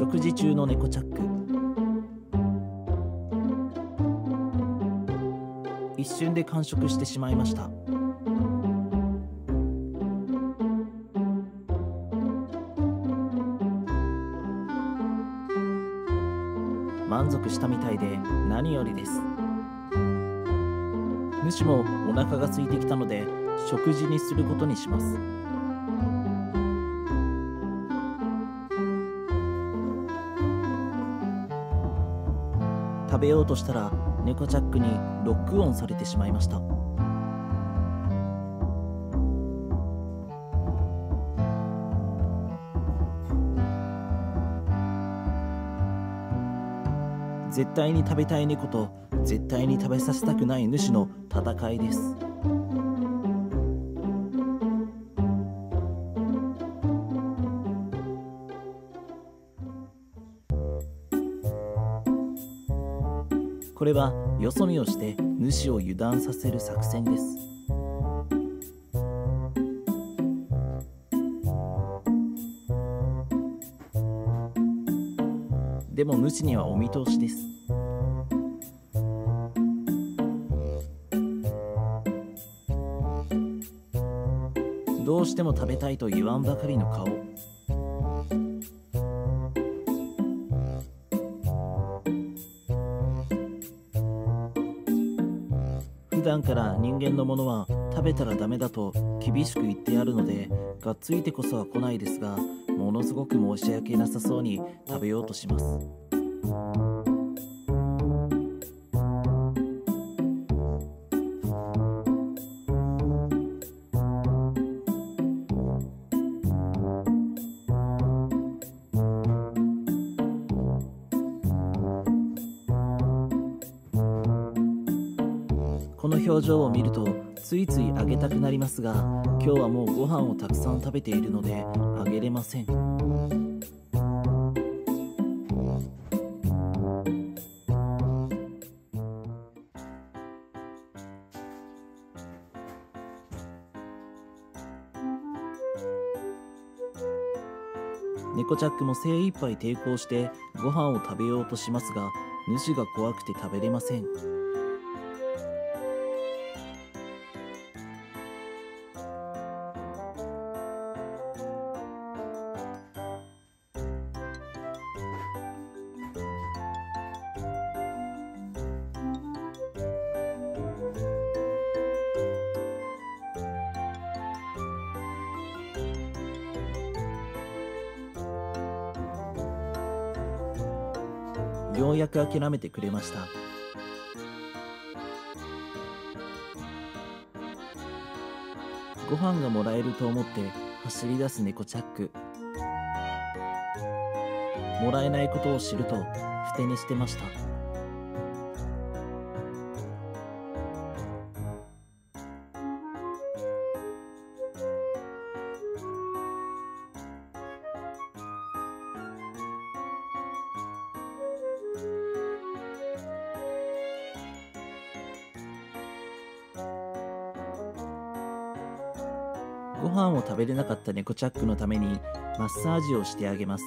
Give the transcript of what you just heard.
食事中の猫チャック。一瞬で完食してしまいました。満足したみたいで何よりです。主もお腹が空いてきたので食事にすることにします。食べようとしたら猫チャックにロックオンされてしまいました。絶対に食べたい猫と絶対に食べさせたくない主の戦いです。これはよそ見をして主を油断させる作戦です。でも主にはお見通しです。どうしても食べたいと言わんばかりの顔。普段から人間のものは食べたらダメだと厳しく言ってあるのでがっついてこそは来ないですがものすごく申し訳なさそうに食べようとします。の表情を見るとついついあげたくなりますが今日はもうご飯をたくさん食べているのであげれません。猫チャックも精一杯抵抗してご飯を食べようとしますが主が怖くて食べれません。ようやく諦めてくれました。ご飯がもらえると思って走り出す猫チャック。もらえないことを知るとふてにしてました。ご飯を食べれなかった猫チャックのためにマッサージをしてあげます。